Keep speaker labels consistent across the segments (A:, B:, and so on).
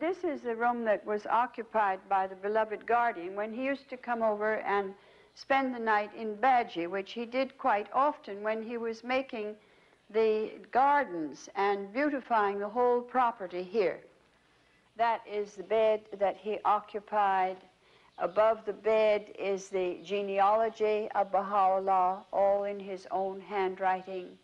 A: This is the room that was occupied by the beloved guardian when he used to come over and spend the night in Bahji, which he did quite often when he was making the gardens and beautifying the whole property here. That is the bed that he occupied. Above the bed is the genealogy of Baha'u'llah, all in his own handwriting.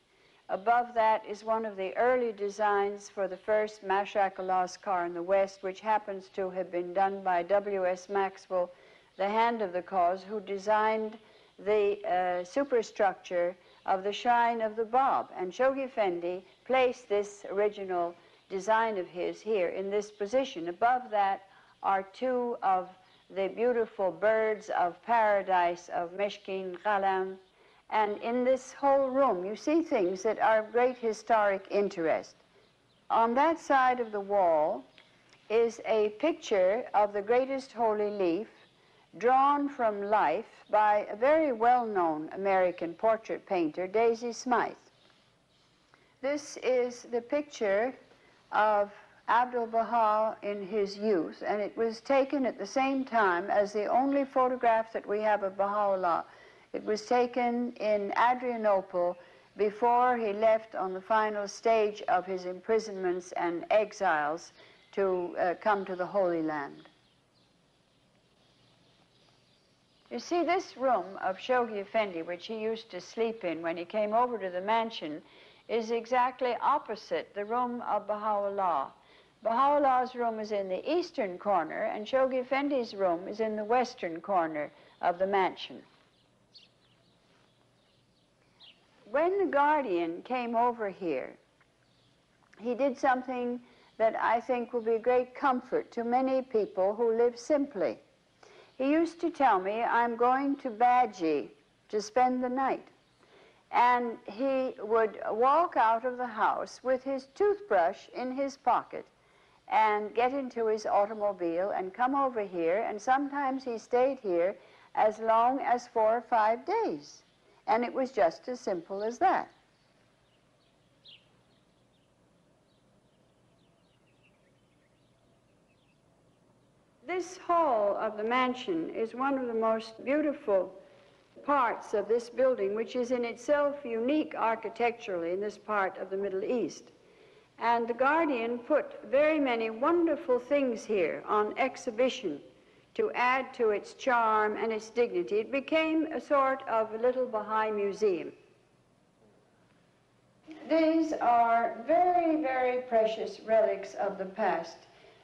A: Above that is one of the early designs for the first Mashriqu'l-Adhkar in the West, which happens to have been done by W.S. Maxwell, the hand of the cause, who designed the uh, superstructure of the shrine of the Bab. And Shoghi Effendi placed this original design of his here in this position. Above that are two of the beautiful birds of paradise of Meshkin Ghalam. And in this whole room, you see things that are of great historic interest. On that side of the wall is a picture of the greatest holy leaf drawn from life by a very well-known American portrait painter, Daisy Smythe. This is the picture of Abdu'l-Baha in his youth, and it was taken at the same time as the only photograph that we have of Baha'u'llah. It was taken in Adrianople before he left on the final stage of his imprisonments and exiles to uh, come to the Holy Land. You see, this room of Shoghi Effendi, which he used to sleep in when he came over to the mansion, is exactly opposite the room of Baha'u'llah. Baha'u'llah's room is in the eastern corner, and Shoghi Effendi's room is in the western corner of the mansion. When the guardian came over here, he did something that I think will be a great comfort to many people who live simply. He used to tell me, I'm going to Bahji to spend the night. And he would walk out of the house with his toothbrush in his pocket and get into his automobile and come over here. And sometimes he stayed here as long as four or five days. And it was just as simple as that. This hall of the mansion is one of the most beautiful parts of this building, which is in itself unique architecturally in this part of the Middle East. And the Guardian put very many wonderful things here on exhibition to add to its charm and its dignity. It became a sort of little Baha'i museum. These are very, very precious relics of the past.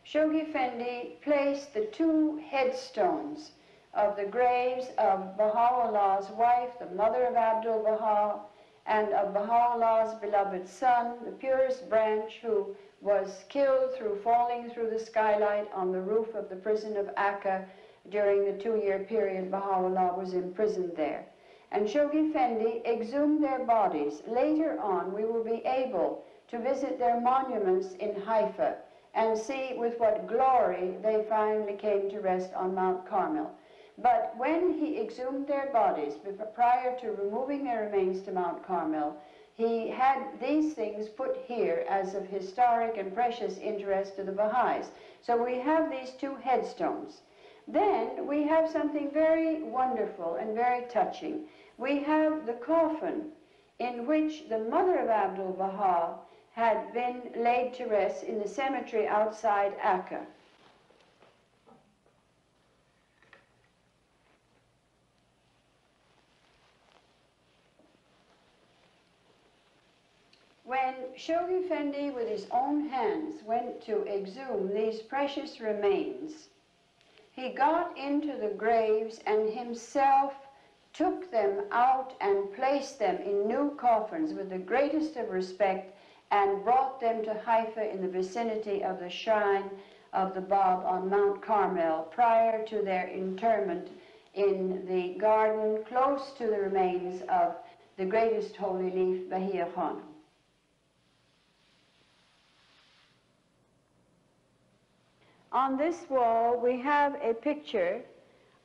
A: Shoghi Effendi placed the two headstones of the graves of Baha'u'llah's wife, the mother of Abdul-Baha, and of Baha'u'llah's beloved son, the purest branch who was killed through falling through the skylight on the roof of the prison of Akka during the two-year period Baha'u'llah was imprisoned there. And Shoghi Effendi exhumed their bodies. Later on, we will be able to visit their monuments in Haifa and see with what glory they finally came to rest on Mount Carmel. But when he exhumed their bodies, prior to removing their remains to Mount Carmel, he had these things put here as of historic and precious interest to the Baha'is. So we have these two headstones. Then we have something very wonderful and very touching. We have the coffin in which the mother of Abdul-Baha had been laid to rest in the cemetery outside Akka. When Shoghi Effendi, with his own hands, went to exhume these precious remains, he got into the graves and himself took them out and placed them in new coffins with the greatest of respect and brought them to Haifa in the vicinity of the shrine of the Bab on Mount Carmel prior to their interment in the garden close to the remains of the greatest holy leaf, Bahiyyih Khanum. On this wall, we have a picture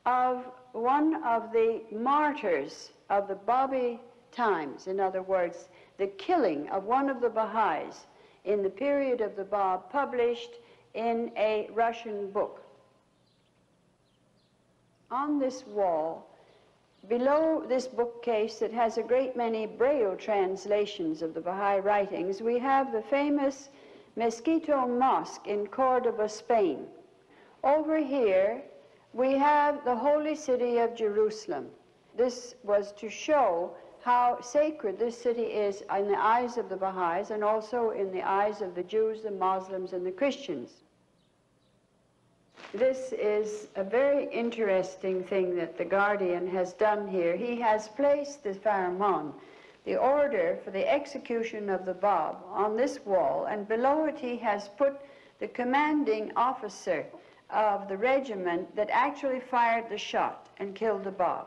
A: of one of the martyrs of the Babi times. In other words, the killing of one of the Baha'is in the period of the Bab published in a Russian book. On this wall, below this bookcase that has a great many Braille translations of the Baha'i writings, we have the famous Mezquita Mosque in Cordoba, Spain. Over here, we have the holy city of Jerusalem. This was to show how sacred this city is in the eyes of the Baha'is and also in the eyes of the Jews, the Muslims, and the Christians. This is a very interesting thing that the Guardian has done here. He has placed the Farman, the order for the execution of the Bab, on this wall, and below it he has put the commanding officer of the regiment that actually fired the shot and killed the Bab.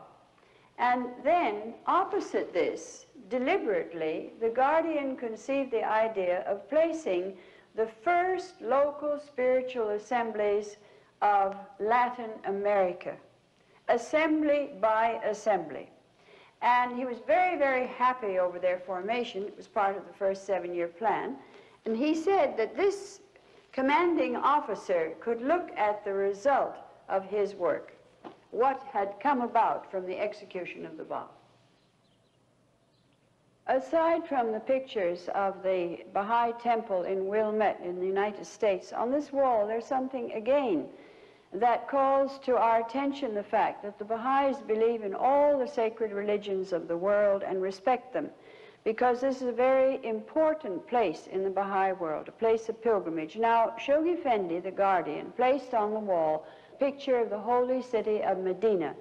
A: And then, opposite this, deliberately, the Guardian conceived the idea of placing the first local spiritual assemblies of Latin America, assembly by assembly. And he was very, very happy over their formation. It was part of the first seven year plan. And he said that this commanding officer could look at the result of his work what had come about from the execution of the Bab. Aside from the pictures of the Baha'i temple in Wilmette in the United States, on this wall there's something again that calls to our attention the fact that the Baha'is believe in all the sacred religions of the world and respect them because this is a very important place in the Baha'i world, a place of pilgrimage. Now, Shoghi Effendi, the guardian, placed on the wall a picture of the holy city of Medina.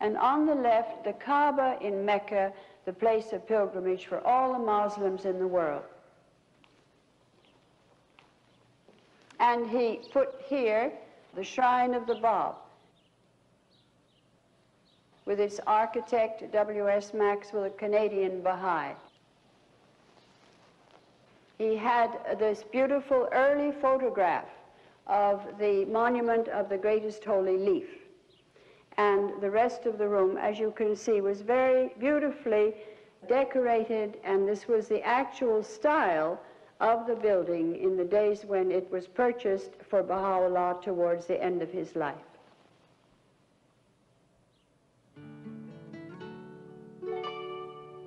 A: And on the left, the Kaaba in Mecca, the place of pilgrimage for all the Muslims in the world. And he put here the shrine of the Bab, with its architect, W.S. Maxwell, a Canadian Baha'i. He had this beautiful early photograph of the monument of the greatest holy leaf. And the rest of the room, as you can see, was very beautifully decorated, and this was the actual style of the building in the days when it was purchased for Baha'u'llah towards the end of his life.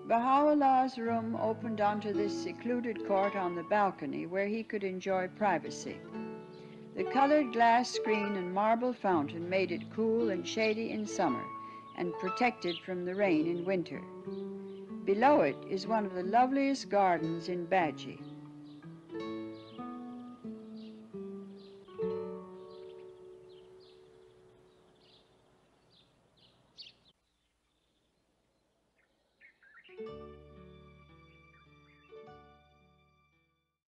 A: Baha'u'llah's room opened onto this secluded court on the balcony where he could enjoy privacy. The colored glass screen and marble fountain made it cool and shady in summer and protected from the rain in winter. Below it is one of the loveliest gardens in
B: Bahji.